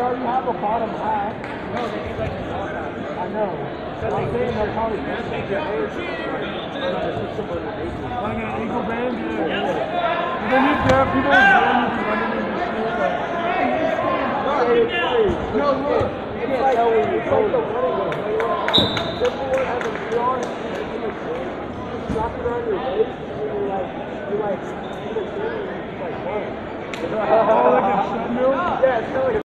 already have a bottom half. No, they need like a top half. I know. So I'm saying they're probably Take your age. like an ankle band. Yeah. And then you have people with bands running in the street like. No, look. You can't tell when you're going. This one has a on, and you like slap it around your waist, and you're like, you're like, like, you're like, like a